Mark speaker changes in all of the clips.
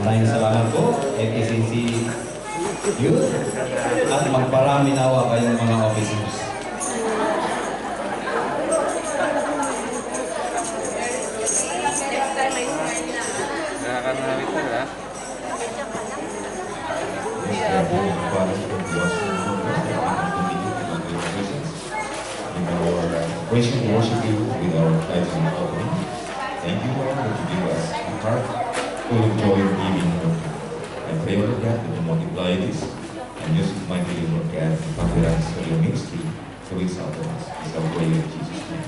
Speaker 1: Maraming salamat po, AKCC Youth, at magparami nawa kayong mga officers.
Speaker 2: Nakakanawit na, ha?
Speaker 3: Worship, you with our tithes and you, that you give us full of joy of giving. I pray, Lord God, that you multiply this and use it mightily, Lord God, to furtherance of your ministry through its outcomes. Is our prayer in Jesus' name.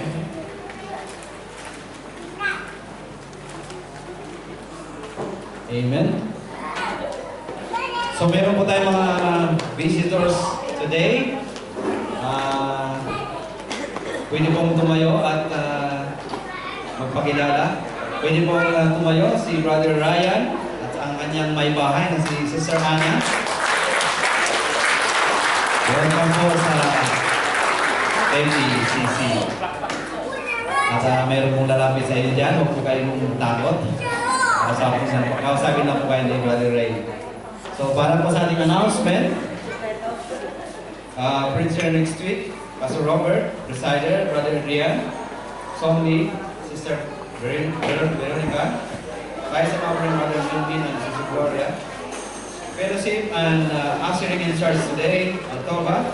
Speaker 3: Amen.
Speaker 1: Amen. So meron po tayong mga visitors today. Ah, pwede pong tumayo at ah, magpakilala. Pwede pong ah, tumayo si Brother Ryan at ang kanyang may bahay na si Sister Anna. Welcome po sa MTCC. At uh, meron pong lalapit sa inyo dyan, huwag po kayong takot. Kausapin lang, kausapin lang po kayo ni Brother Ray. So para po sa ating announcement, uh, preacher next week, Pastor Robert, presider, Brother Adrian, song lead, Sister Ver- Ver- Veronica, Vice Reverend Mother Mindy and Sister Gloria, fellowship and uh, ushering in church today, October.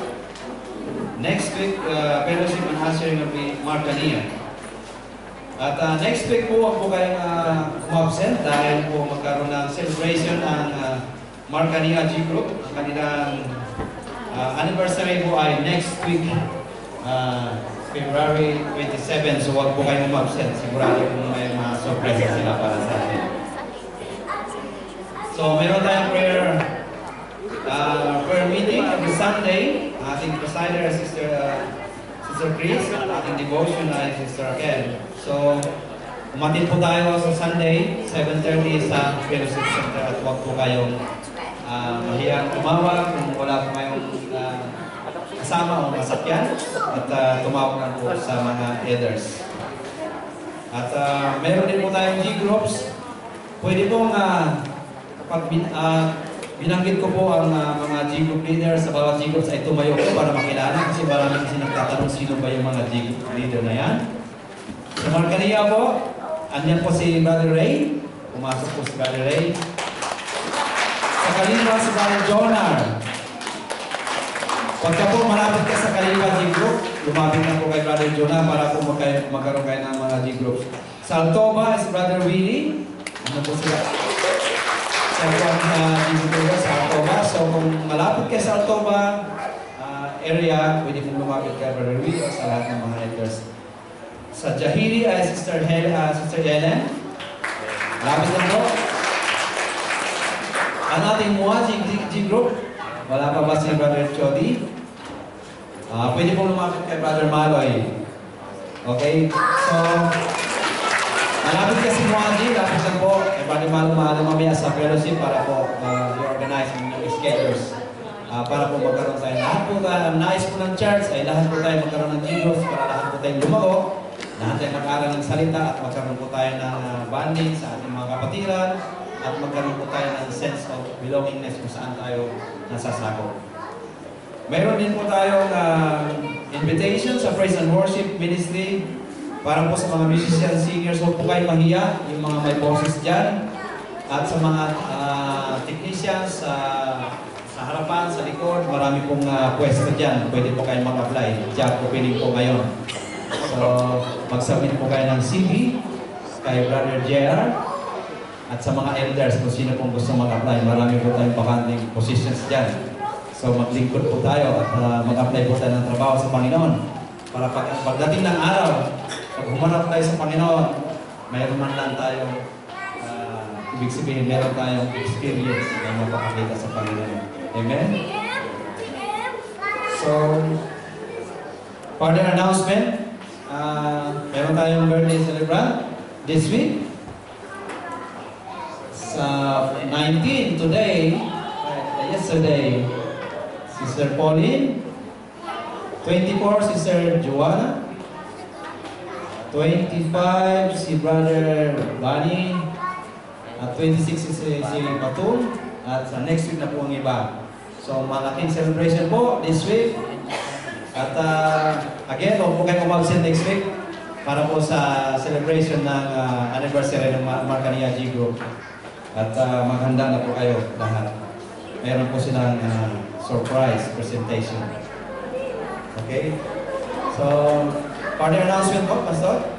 Speaker 1: Next week, uh, fellowship and ushering will be Marcania. At uh, next week po, huwag po kayong uh, umabsent dahil po magkaroon ng celebration ng uh, Marcania G Group. Ang kanilang uh, anniversary po ay next week, uh, February 27. So huwag po kayong umabsent. Sigurado kung may mga surprise sila para sa atin. So meron tayong prayer uh, prayer meeting every Sunday. Ating presider, Sister uh, Sister Chris, at ating devotion ay Sister Raquel. So, umatid po tayo sa Sunday, 7.30 sa Fellowship Center at huwag po kayong uh, mahiyang tumawag kung wala po kayong kasama o masakyan at uh, tumawag lang po sa mga elders. At uh, meron din po tayong G-groups. Pwede pong uh, pag bin, ah, binanggit ko po ang ah, mga G-group leader sa bawat G-groups ay tumayo ko para makilala kasi marami kasi nagtatanong sino ba yung mga G-group leader na yan. Sa Marcaria po, andyan po si Brother Ray. Pumasok po si Brother Ray. Sa Kalima si Brother Jonar. Pagka po malapit ka sa Kalima G-group, lumapit na po kay Brother Jonah para po magka- magkaroon kayo ng mga G-groups. Sa Altoba si Brother Willie. Ano po sila? sa buwan na dito sa Altoba. So kung malapit kayo sa Altoba ah, area, pwede mong lumapit kay Brother Will o sa lahat ng mga elders. Sa Jahiri ay Sister, Hel ah, Sister Helen. Malapit na po. Ang ating Muaji G, G group, wala pa ba si Brother Chody? Ah, pwede pong lumapit kay Brother Maloy. Okay? So, Malapit kasi mo Angie, lapit lang po. Eh, pwede mahal-mahal mamaya sa fellowship para po uh, i-organize yung yung schedules. Ah, para po magkaroon tayo. Lahat po tayo, nais po ng church ay lahat po tayo magkaroon ng Jesus para lahat po tayong lumago. Lahat tayo mag-aral ng salita at magkaroon po tayo ng uh, bonding sa ating mga kapatiran at magkaroon po tayo ng sense of belongingness kung saan tayo nasasakop. Mayroon din po tayong uh, invitation sa Praise and Worship Ministry para po sa mga musicians, singers, huwag po kayo mahiya, yung mga may boses dyan. At sa mga ah, technicians sa sa harapan, sa likod, marami pong uh, pwesto dyan. Pwede po kayong mag-apply. Job opening po ngayon. So, mag-submit po kayo ng CV kay Brother JR at sa mga elders kung sino pong gusto mag-apply. Marami po tayong vacanting positions dyan. So, maglingkod po tayo at ah, mag-apply po tayo ng trabaho sa Panginoon. Para pag, pagdating ng araw, pag humanap tayo sa Panginoon, mayroon man lang tayong, ah, ibig sabihin, meron tayong experience na mapakakita sa Panginoon. Amen? So, further announcement, ah, meron tayong birthday celebrant this week. Sa 19 today, uh, yesterday, Sister Pauline, 24, Sister Joanna. 25, si Brother Bunny. At 26 is si, si Batum. At sa next week na po ang iba. So malaking celebration po this week. At uh, again, huwag po kayo umabsent next week para po sa celebration ng uh, anniversary ng Mar- Marcania G Group. At uh, maghanda na po kayo lahat. Meron po silang uh, surprise presentation. Okay? So, further announcement po, Pastor?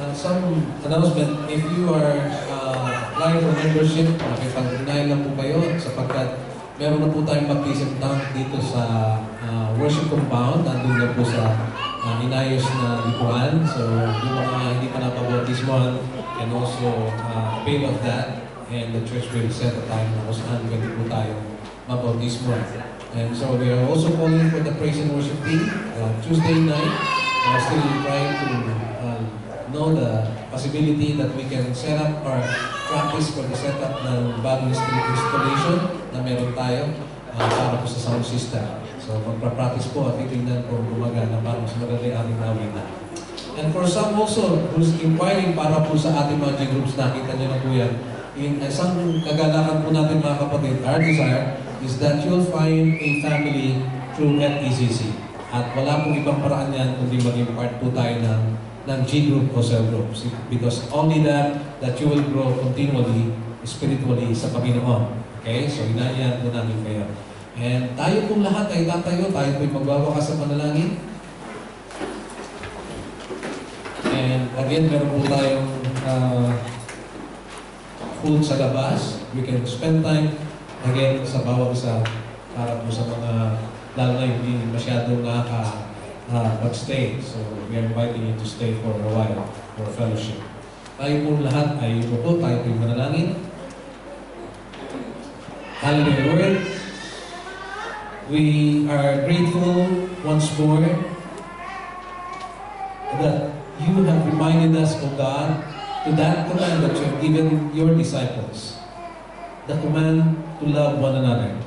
Speaker 2: Uh, some announcement, if you are uh, applying for membership, makipag-deny lang po kayo sapagkat meron na po tayong baptism tank dito sa uh, worship compound, nandun na po sa uh, inayos na lipuan. So, yung mga hindi pa napabautismohan can also uh, avail of that and the church will set a time na kung saan pwede po tayo mabautismohan. And so we are also calling for the praise and worship team uh, Tuesday night. Are still trying to uh, know the possibility that we can set up or practice for the setup ng bagong installation na meron tayo uh, para po sa sound system. So magpa-practice po at titignan kung gumagana para mas yung ating nawinan. And for some also who's inquiring para po sa ating mga G-groups, nakita niyo na po yan. In isang kagalakan po natin mga kapatid, our desire is that you'll find a family through FECC. At wala pong ibang paraan yan kundi maging part po tayo ng, ng G-group o cell group. Because only that, that you will grow continually, spiritually sa Panginoon. Okay? So, inayaan po namin kayo. And tayo pong lahat ay tatayo, tayo po'y magwawakas sa panalangin. And again, meron po tayong uh, food sa labas. We can spend time again sa bawat isa para po sa mga lalo na hindi masyadong nakaka uh, mag-stay. So we are inviting you to stay for a while for fellowship. Tayo po lahat ay upo, tayo po manalangin. Hallelujah. We are grateful once more that you have reminded us, O God, to that command that you have given your disciples. The command to love one another.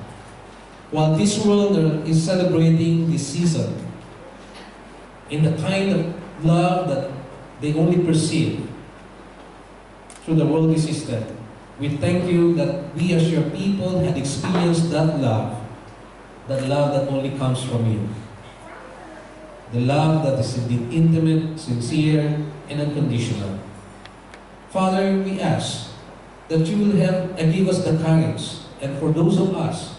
Speaker 2: While this world is celebrating this season in the kind of love that they only perceive through the worldly system, we thank you that we as your people had experienced that love, that love that only comes from you. The love that is indeed intimate, sincere, and unconditional. Father, we ask that you will help and give us the courage, and for those of us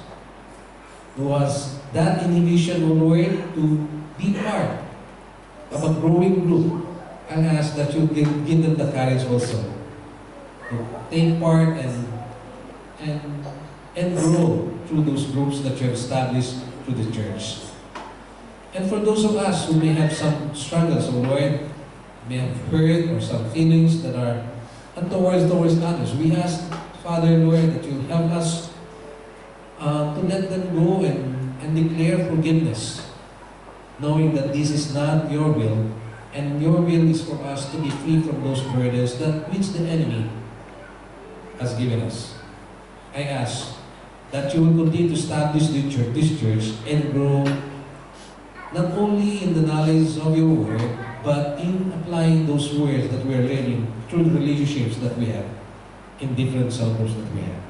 Speaker 2: who has that inhibition, O Lord, to be part of a growing group, I ask that you give, give them the courage also to take part and and and grow through those groups that you have established through the church. And for those of us who may have some struggles, or may have hurt or some feelings that are towards towards others, we ask, Father, Lord, that you help us uh, to let them go and, and declare forgiveness, knowing that this is not your will, and your will is for us to be free from those burdens that which the enemy has given us. I ask that you will continue to establish this church, this church and grow not only in the knowledge of your word, but in applying those words that we are learning through the relationships that we have in different circles that we have.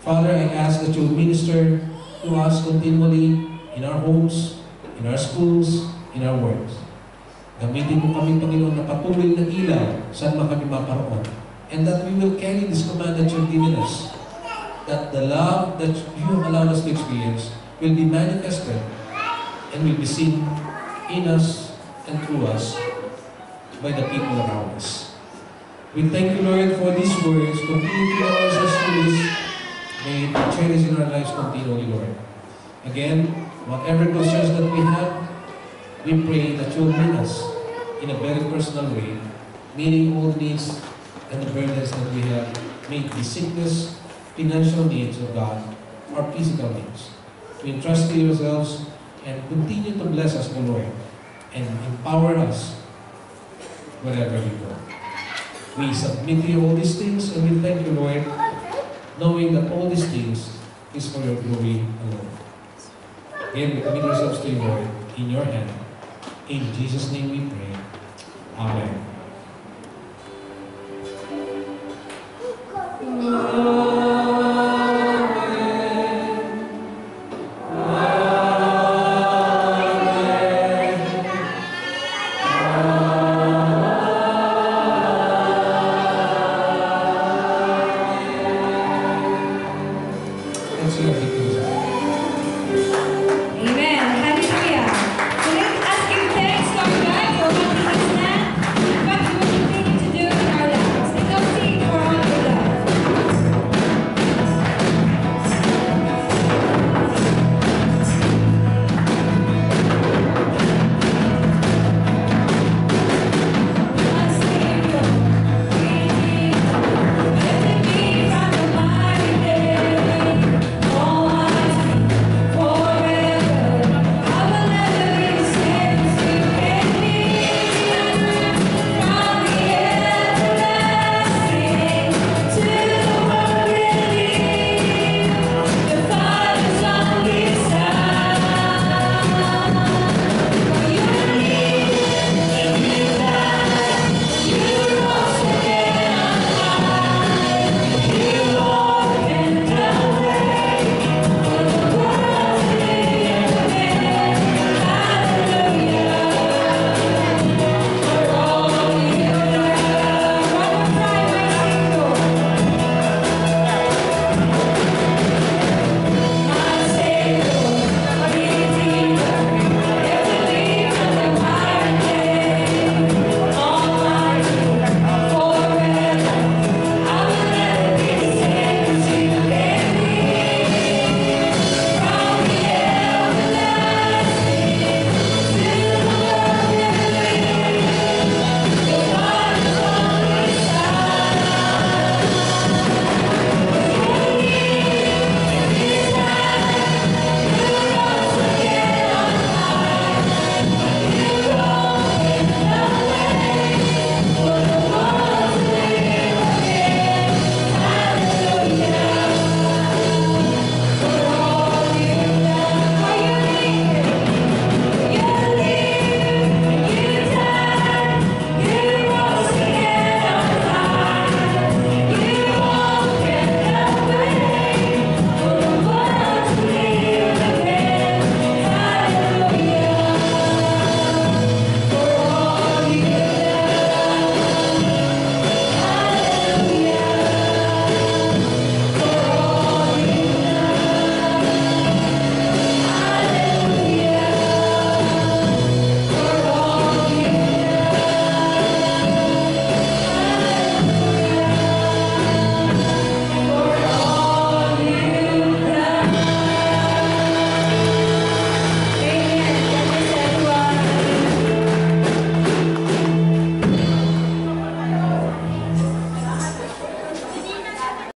Speaker 2: Father, I ask that you minister to us continually in our homes, in our schools, in our works. Gamitin mo kami, Panginoon, na patuloy na ilaw saan man kami maparoon. And that we will carry this command that you've given us. That the love that you allowed us to experience will be manifested and will be seen in us and through us by the people around us. We thank you, Lord, for these words. Continue to allow us as this. May be cherished in our lives continually, Lord. Again, whatever concerns that we have, we pray that you will meet us in a very personal way, meeting all needs and the burdens that we have, may it be sickness, financial needs of God, or physical needs. We entrust to yourselves and continue to bless us, O Lord, and empower us wherever we go. We submit to you all these things, and we thank you, Lord, knowing that all these things is for your glory alone. Again, we commit ourselves to you, Lord, in your hand. In Jesus' name we pray. Amen.